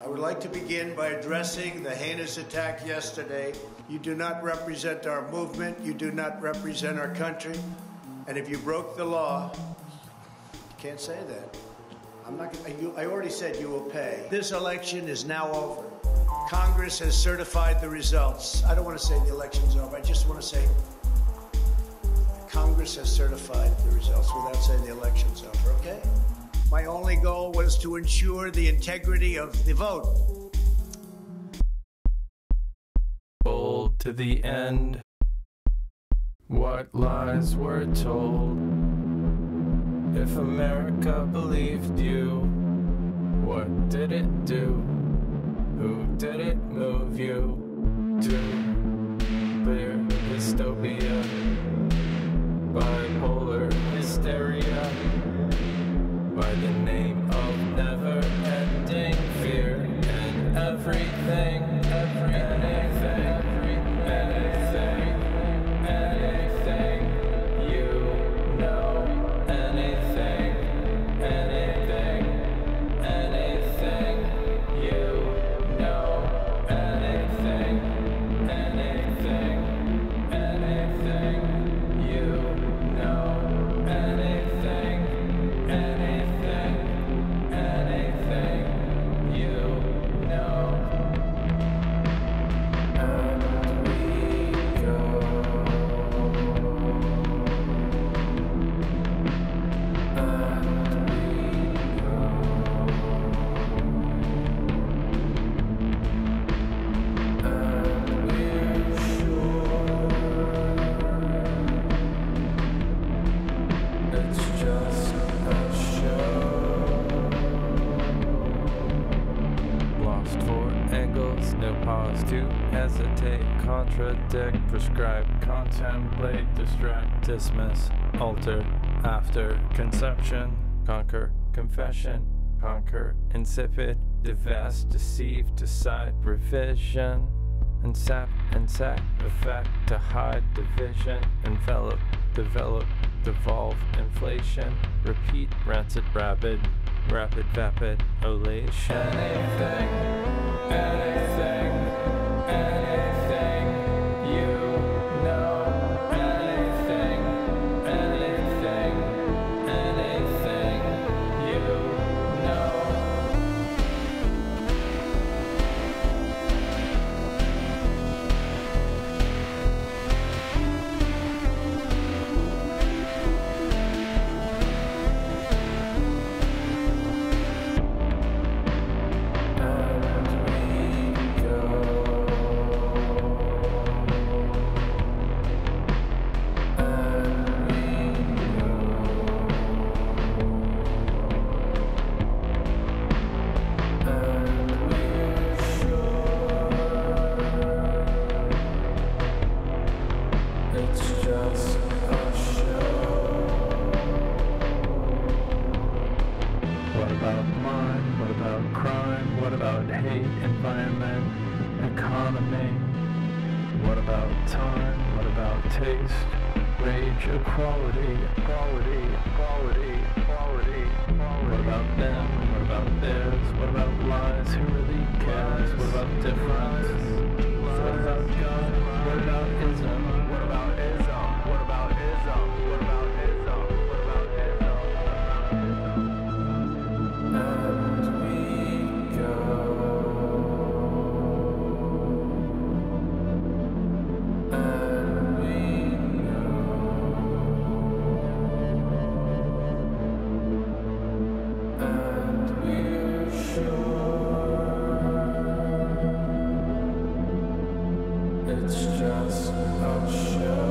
I would like to begin by addressing the heinous attack yesterday. You do not represent our movement, you do not represent our country, and if you broke the law, you can't say that. I'm not. You, I already said you will pay. This election is now over. Congress has certified the results. I don't want to say the election's over. I just want to say Congress has certified the results without saying the election's over. Okay. My only goal was to ensure the integrity of the vote. Bold to the end. What lies were told? If America believed you, what did it do? Who did it move you to? Clear dystopia, bipolar hysteria everything, every hesitate, contradict, prescribe, contemplate, distract, dismiss, alter, after, conception, conquer, confession, conquer, insipid, divest, deceive, decide, revision. And sack effect to hide division, envelop, develop, devolve, inflation, repeat, rancid, rabid, rapid, vapid, olation. autonomy? What about time? What about taste? Rage, equality, equality, equality, equality, equality. What about them? What about theirs? What about lies? Who really cares? What about difference? What about God? It's just a show.